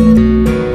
Música